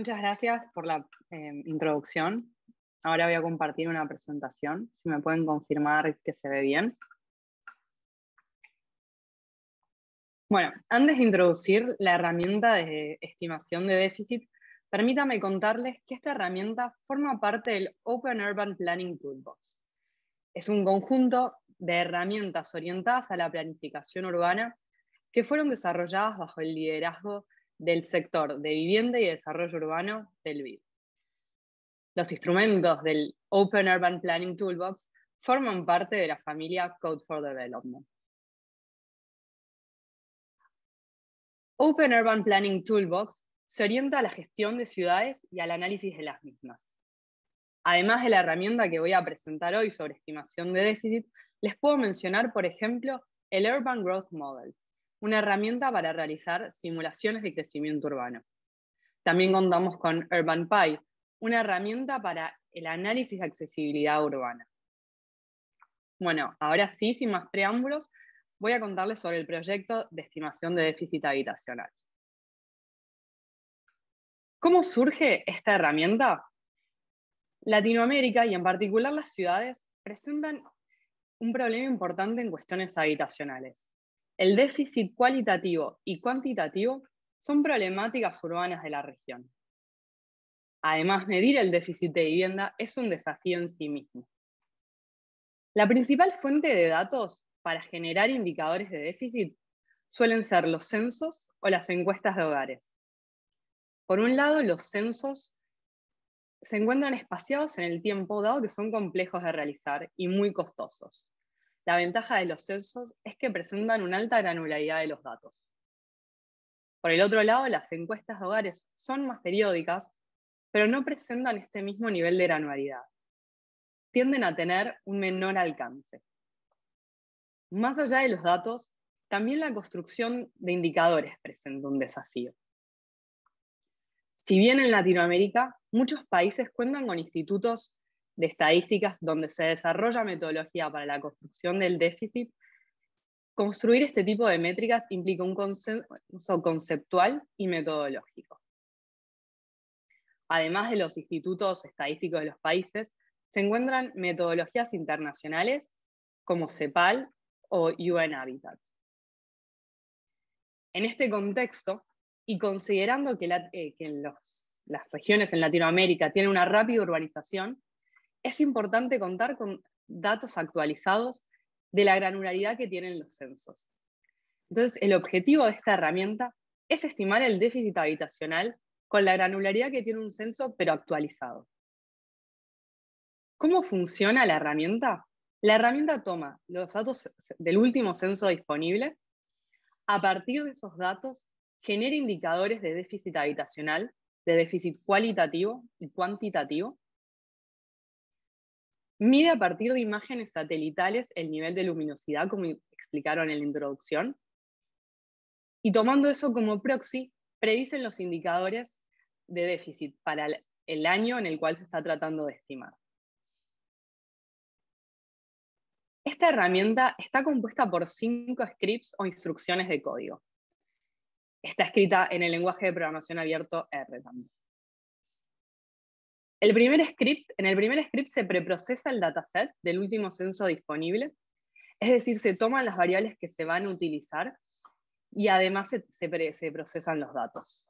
Muchas gracias por la eh, introducción. Ahora voy a compartir una presentación, si me pueden confirmar que se ve bien. Bueno, antes de introducir la herramienta de estimación de déficit, permítame contarles que esta herramienta forma parte del Open Urban Planning Toolbox. Es un conjunto de herramientas orientadas a la planificación urbana que fueron desarrolladas bajo el liderazgo del sector de vivienda y desarrollo urbano del BID. Los instrumentos del Open Urban Planning Toolbox forman parte de la familia Code for Development. Open Urban Planning Toolbox se orienta a la gestión de ciudades y al análisis de las mismas. Además de la herramienta que voy a presentar hoy sobre estimación de déficit, les puedo mencionar, por ejemplo, el Urban Growth Model, una herramienta para realizar simulaciones de crecimiento urbano. También contamos con Urban una herramienta para el análisis de accesibilidad urbana. Bueno, ahora sí, sin más preámbulos, voy a contarles sobre el proyecto de estimación de déficit habitacional. ¿Cómo surge esta herramienta? Latinoamérica y en particular las ciudades presentan un problema importante en cuestiones habitacionales. El déficit cualitativo y cuantitativo son problemáticas urbanas de la región. Además, medir el déficit de vivienda es un desafío en sí mismo. La principal fuente de datos para generar indicadores de déficit suelen ser los censos o las encuestas de hogares. Por un lado, los censos se encuentran espaciados en el tiempo, dado que son complejos de realizar y muy costosos. La ventaja de los censos es que presentan una alta granularidad de los datos. Por el otro lado, las encuestas de hogares son más periódicas pero no presentan este mismo nivel de granularidad. Tienden a tener un menor alcance. Más allá de los datos, también la construcción de indicadores presenta un desafío. Si bien en Latinoamérica muchos países cuentan con institutos de estadísticas donde se desarrolla metodología para la construcción del déficit, construir este tipo de métricas implica un consenso conceptual y metodológico además de los institutos estadísticos de los países, se encuentran metodologías internacionales como CEPAL o UN Habitat. En este contexto, y considerando que, eh, las regiones en Latinoamérica tienen una rápida urbanización, es importante contar con datos actualizados de la granularidad que tienen los censos. Entonces, el objetivo de esta herramienta es estimar el déficit habitacional con la granularidad que tiene un censo, pero actualizado. ¿Cómo funciona la herramienta? La herramienta toma los datos del último censo disponible, a partir de esos datos genera indicadores de déficit habitacional, de déficit cualitativo y cuantitativo, mide a partir de imágenes satelitales el nivel de luminosidad, como explicaron en la introducción, y tomando eso como proxy, predicen los indicadores de déficit para el año en el cual se está tratando de estimar. Esta herramienta está compuesta por cinco scripts o instrucciones de código. Está escrita en el lenguaje de programación abierto R también. El primer script, en el primer script se preprocesa el dataset del último censo disponible, es decir, se toman las variables que se van a utilizar y además se, se procesan los datos.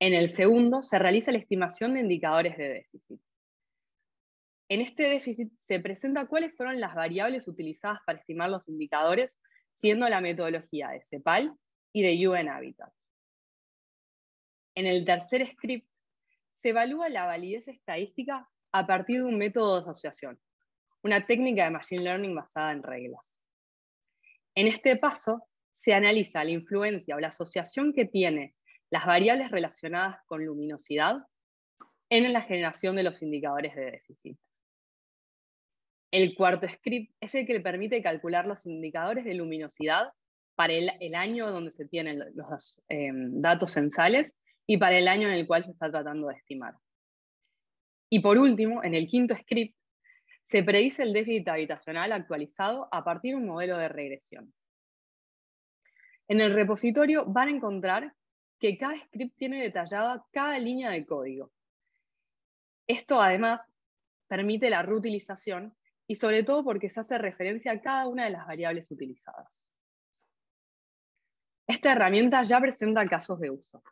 En el segundo, se realiza la estimación de indicadores de déficit. En este déficit se presenta cuáles fueron las variables utilizadas para estimar los indicadores, siendo la metodología de CEPAL y de UN Habitat. En el tercer script, se evalúa la validez estadística a partir de un método de asociación, una técnica de Machine Learning basada en reglas. En este paso, se analiza la influencia o la asociación que tiene las variables relacionadas con luminosidad en la generación de los indicadores de déficit. El cuarto script es el que permite calcular los indicadores de luminosidad para el, año donde se tienen los em, datos censales y para el año en el cual se está tratando de estimar. Y por último, en el quinto script, se predice el déficit habitacional actualizado a partir de un modelo de regresión. En el repositorio van a encontrar que cada script tiene detallada cada línea de código. Esto además permite la reutilización y sobre todo porque se hace referencia a cada una de las variables utilizadas. Esta herramienta ya presenta casos de uso.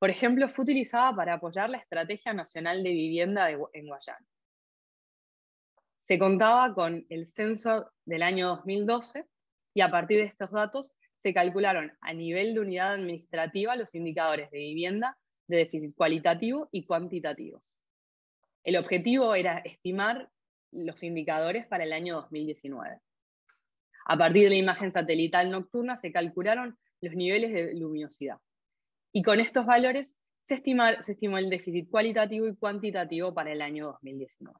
Por ejemplo, fue utilizada para apoyar la Estrategia Nacional de Vivienda en Guayana. Se contaba con el censo del año 2012 y a partir de estos datos se calcularon a nivel de unidad administrativa los indicadores de vivienda de déficit cualitativo y cuantitativo. El objetivo era estimar los indicadores para el año 2019. A partir de la imagen satelital nocturna se calcularon los niveles de luminosidad. Y con estos valores se, se estimó el déficit cualitativo y cuantitativo para el año 2019.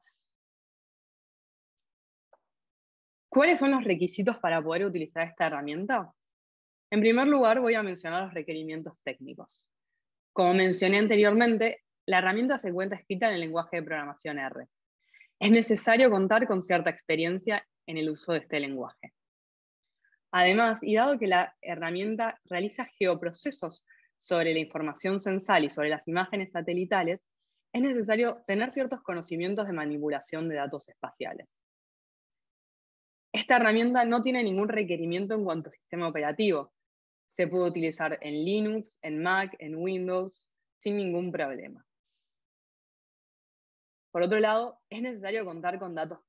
¿Cuáles son los requisitos para poder utilizar esta herramienta? En primer lugar, voy a mencionar los requerimientos técnicos. Como mencioné anteriormente, la herramienta se encuentra escrita en el lenguaje de programación R. Es necesario contar con cierta experiencia en el uso de este lenguaje. Además, y dado que la herramienta realiza geoprocesos sobre la información censal y sobre las imágenes satelitales, es necesario tener ciertos conocimientos de manipulación de datos espaciales. Esta herramienta no tiene ningún requerimiento en cuanto a sistema operativo. Se puede utilizar en Linux, en Mac, en Windows, sin ningún problema. Por otro lado, es necesario contar con datos,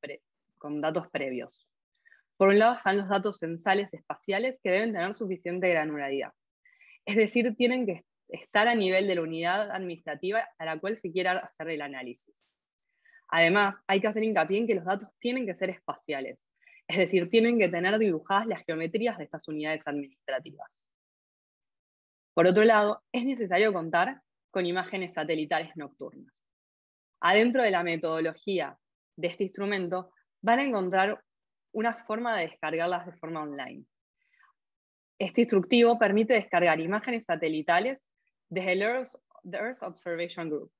con datos previos. Por un lado están los datos censales espaciales que deben tener suficiente granularidad. Es decir, tienen que estar a nivel de la unidad administrativa a la cual se quiera hacer el análisis. Además, hay que hacer hincapié en que los datos tienen que ser espaciales, es decir, tienen que tener dibujadas las geometrías de estas unidades administrativas. Por otro lado, es necesario contar con imágenes satelitales nocturnas. Adentro de la metodología de este instrumento van a encontrar una forma de descargarlas de forma online. Este instructivo permite descargar imágenes satelitales desde el Earth Observation Group.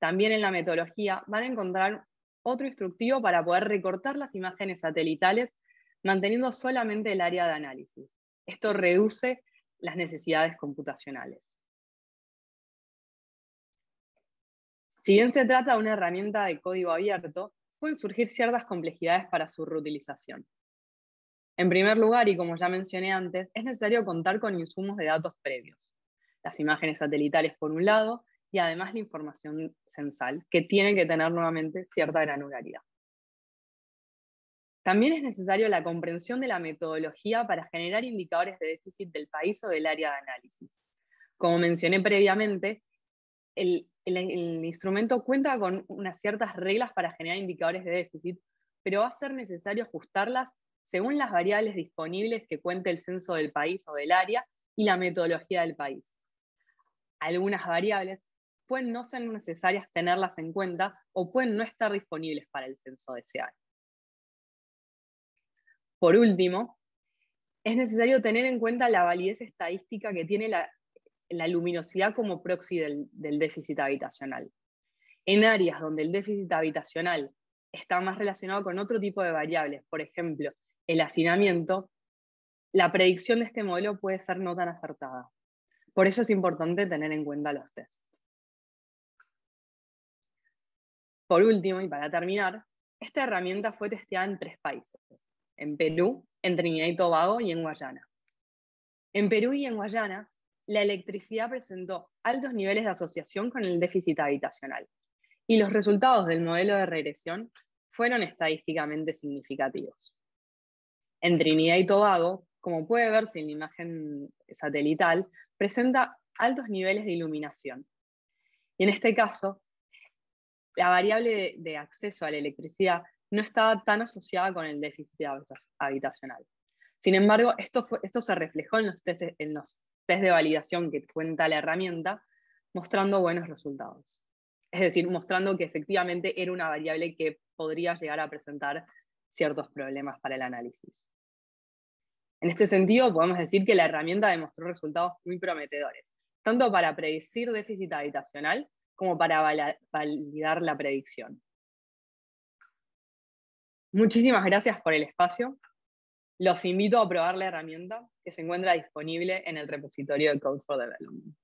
También en la metodología van a encontrar otro instructivo para poder recortar las imágenes satelitales manteniendo solamente el área de análisis. Esto reduce las necesidades computacionales. Si bien se trata de una herramienta de código abierto, pueden surgir ciertas complejidades para su reutilización. En primer lugar, y como ya mencioné antes, es necesario contar con insumos de datos previos, las imágenes satelitales por un lado, y además la información censal, que tiene que tener nuevamente cierta granularidad. También es necesario la comprensión de la metodología para generar indicadores de déficit del país o del área de análisis. Como mencioné previamente, el, instrumento cuenta con unas ciertas reglas para generar indicadores de déficit, pero va a ser necesario ajustarlas según las variables disponibles que cuente el censo del país o del área y la metodología del país. Algunas variables pueden no ser necesarias tenerlas en cuenta o pueden no estar disponibles para el censo de. Por último, es necesario tener en cuenta la validez estadística que tiene la luminosidad como proxy del, déficit habitacional. En áreas donde el déficit habitacional está más relacionado con otro tipo de variables, por ejemplo, el hacinamiento, la predicción de este modelo puede ser no tan acertada. Por eso es importante tener en cuenta los tests. Por último, y para terminar, esta herramienta fue testeada en tres países, en Perú, en Trinidad y Tobago y en Guayana. En Perú y en Guayana la electricidad presentó altos niveles de asociación con el déficit habitacional y los resultados del modelo de regresión fueron estadísticamente significativos. En Trinidad y Tobago, como puede verse en la imagen satelital, presenta altos niveles de iluminación. Y en este caso, la variable de, acceso a la electricidad no estaba tan asociada con el déficit habitacional. Sin embargo, esto, se reflejó en los, en los test de validación que cuenta la herramienta, mostrando buenos resultados. Es decir, mostrando que efectivamente era una variable que podría llegar a presentar ciertos problemas para el análisis. En este sentido, podemos decir que la herramienta demostró resultados muy prometedores, tanto para predecir déficit habitacional como para validar la predicción. Muchísimas gracias por el espacio. Los invito a probar la herramienta que se encuentra disponible en el repositorio de Code for Development.